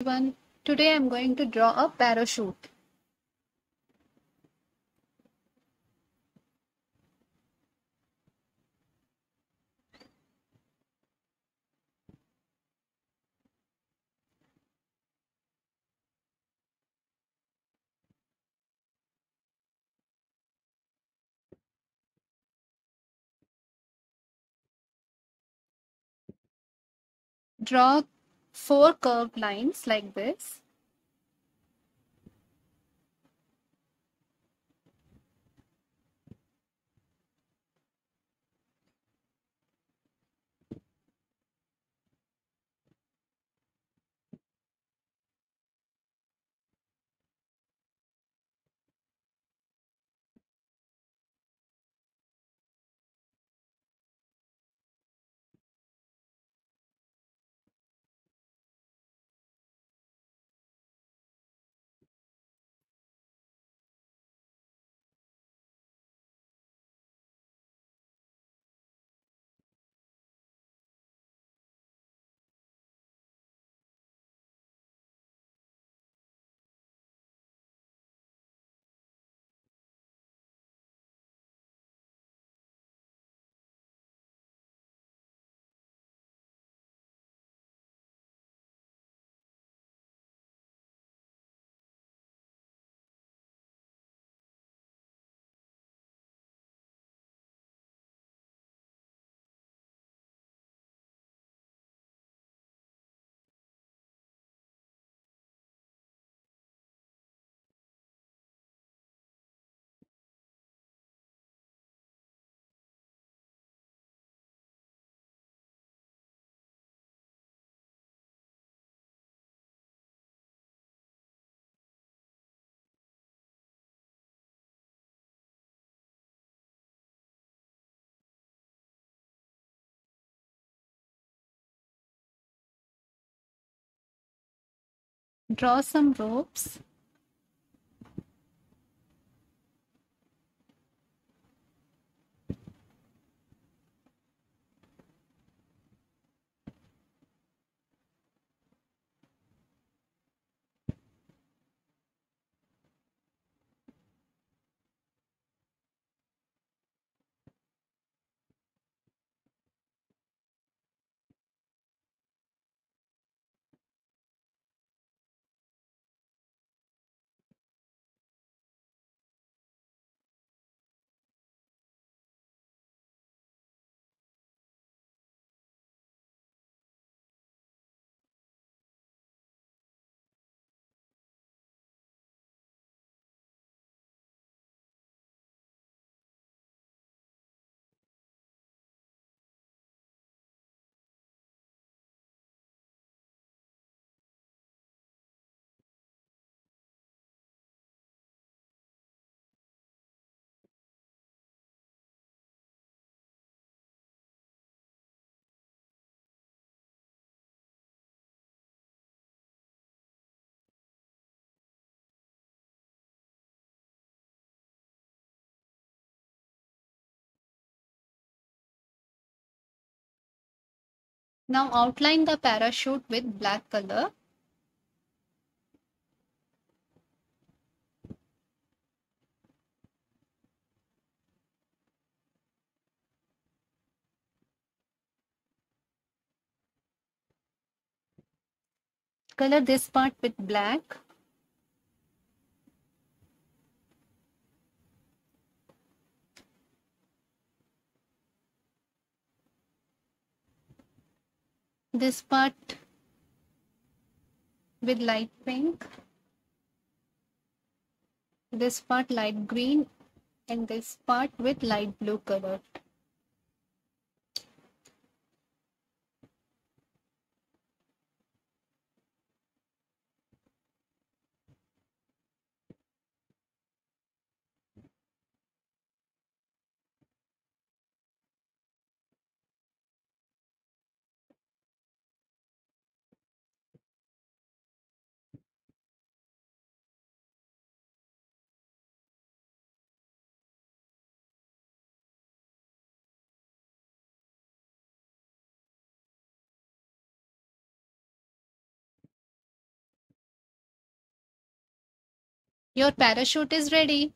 everyone. Today I'm going to draw a parachute. Draw four curved lines like this. Draw some ropes. Now outline the parachute with black color. Color this part with black. This part with light pink. This part light green and this part with light blue color. Your parachute is ready.